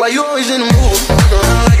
Why you always in the mood? Like